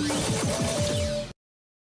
やった!